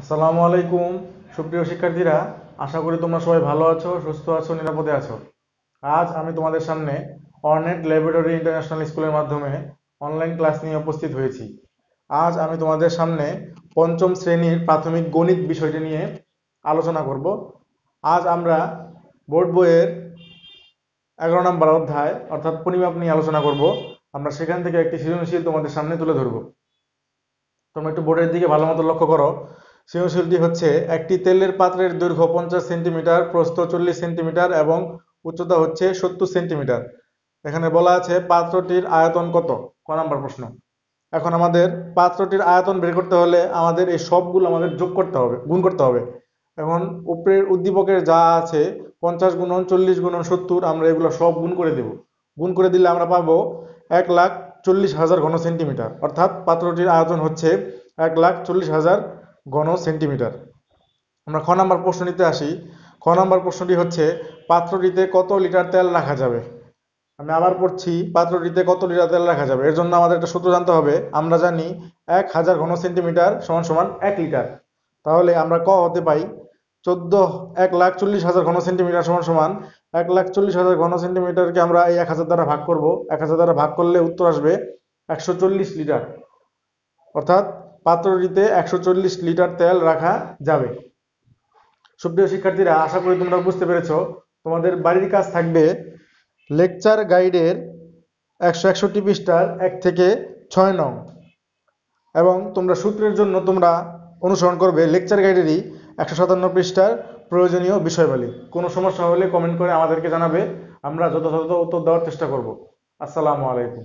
আসসালামু আলাইকুম, সুপ্রিয় শিক্ষার্থীরা। আশা করি তোমরা সবাই ভালো আছো, সুস্থ আছো, নিরাপদে আছো। আজ আমি তোমাদের সামনে অর্নেট ল্যাবরেটরি ইন্টারন্যাশনাল স্কুলের মাধ্যমে অনলাইন ক্লাস নিয়ে উপস্থিত হয়েছি। আজ আমি তোমাদের সামনে পঞ্চম শ্রেণির প্রাথমিক গণিত বিষয়টি নিয়ে আলোচনা করব। আজ আমরা বোর্ড বইয়ের এগারো নম্বর অধ্যায়, অর্থাৎ পরিমাপ নিয়ে আলোচনা করব। আমরা সেখান থেকে একটি সৃজনশীল তোমাদের সামনে তুলে ধরব। তোমরা একটু বোর্ডের দিকে ভালো মতো লক্ষ্য করো। সৃজনশীলটি হচ্ছে, একটি তেলের পাত্রের দৈর্ঘ্য পঞ্চাশ সেন্টিমিটার, প্রস্থ চল্লিশ সেন্টিমিটার এবং উচ্চতা হচ্ছে সত্তর সেন্টিমিটার। এখানে বলা আছে পাত্রটির আয়তন কত? ক নাম্বার প্রশ্ন। এখন আমাদের পাত্রটির আয়তন বের করতে হলে আমাদের এই সবগুলো আমাদের যোগ করতে হবে, গুণ করতে হবে। এখন উপরের উদ্দীপকের যা আছে, পঞ্চাশ গুণন চল্লিশ গুণন সত্তর, আমরা এগুলো সব গুণ করে দেব। গুণ করে দিলে আমরা পাবো এক লাখ চল্লিশ হাজার ঘন সেন্টিমিটার। অর্থাৎ পাত্রটির আয়তন হচ্ছে এক লাখ চল্লিশ হাজার ঘন সেন্টিমিটার। আমরা খ নাম্বার প্রশ্নটিতে আসি। খ নাম্বার প্রশ্নটি হচ্ছে, পাত্রটিতে কত লিটার তেল রাখা যাবে? আমি আবার পড়ছি, পাত্রটিতে কত লিটার তেল রাখা যাবে? এর জন্য আমাদের একটা সূত্র জানতে হবে। আমরা জানি এক হাজার ঘন সেন্টিমিটার সমান সমান এক লিটার। তাহলে আমরা ক হতে পাই? চোদ্দ, এক লাখ চল্লিশ হাজার ঘন সেন্টিমিটার সমান সমান এক লাখ চল্লিশ হাজার ঘন সেন্টিমিটারকে আমরা এই এক হাজার দ্বারা ভাগ করব। এক হাজার দ্বারা ভাগ করলে উত্তর আসবে একশো চল্লিশ লিটার। অর্থাৎ পাত্রটিতে একশো চল্লিশ লিটার তেল রাখা যাবে। সুপ্রিয় শিক্ষার্থীরা, আশা করি তোমরা বুঝতে পেরেছ, তোমাদের বাড়ির কাজ থাকবে লেকচার গাইডের একশো একষট্টি পৃষ্ঠার এক থেকে ছয় নং। এবং তোমরা সূত্রের জন্য তোমরা অনুসরণ করবে লেকচার গাইডেরই একশো সাতান্ন পৃষ্ঠার প্রয়োজনীয় বিষয়বলী। কোনো সমস্যা হলে কমেন্ট করে আমাদেরকে জানাবে। আমরা যথাযথ উত্তর দেওয়ার চেষ্টা করব। আসসালামু আলাইকুম।